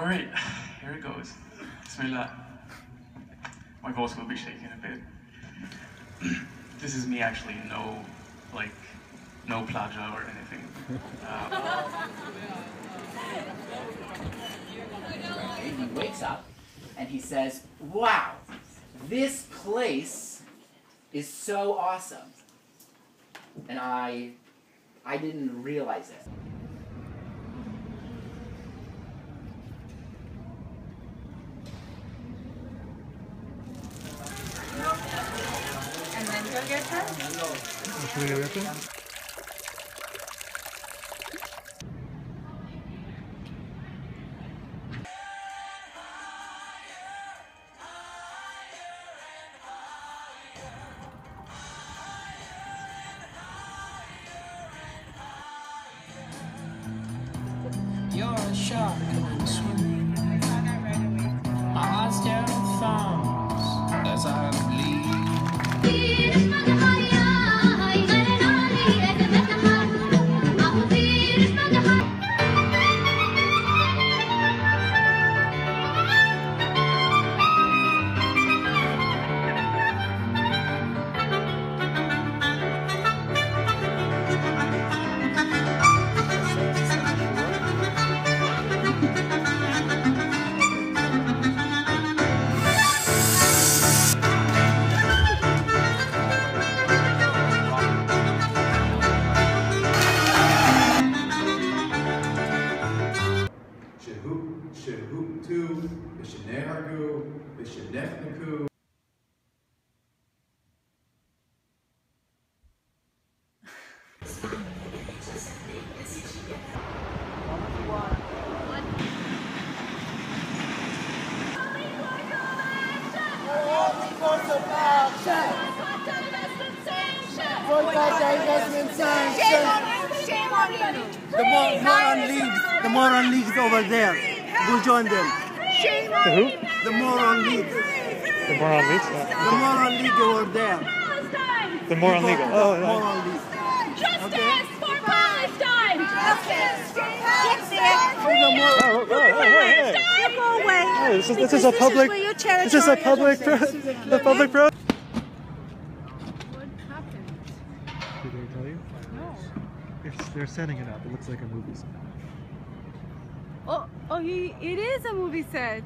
Alright, here it goes. Bismillah. My voice will be shaking a bit. this is me actually, no, like, no plagia or anything. He wakes up and he says, Wow, this place is so awesome. And I I didn't realize it. You're a shark and I'm swimming. My heart still thumps as I Shehu, Shehuktu, Vishanehagu, Vishanefnaku. Shame on you! The more, moron league, the moron league is over there. Go join them. The who? The moron league, The moron league? Uh, the moron league over there. The moron league. Oh, yeah. Moron league. Justice for Palestine! Justice for Palestine! Oh, oh, oh, hey, hey. Go away! Hey, this is, this is a public. This is a public. Pro, the public pro. What happened? Did they tell you? No. It's, they're setting it up. It looks like a movie set. Oh, oh, he, it is a movie set.